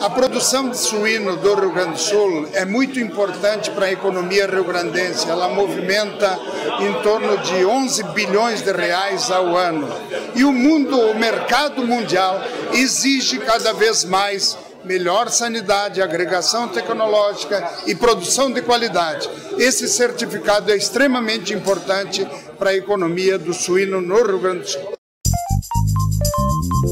A produção de suíno do Rio Grande do Sul é muito importante para a economia rio-grandense. Ela movimenta em torno de 11 bilhões de reais ao ano. E o mundo, o mercado mundial, exige cada vez mais melhor sanidade, agregação tecnológica e produção de qualidade. Esse certificado é extremamente importante para a economia do suíno no Rio Grande do Sul. Thank you.